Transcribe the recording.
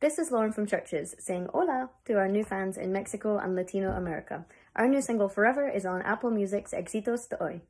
This is Lauren from CHVRCHES saying hola to our new fans in Mexico and Latino America. Our new single Forever is on Apple Music's Exitos de Hoy.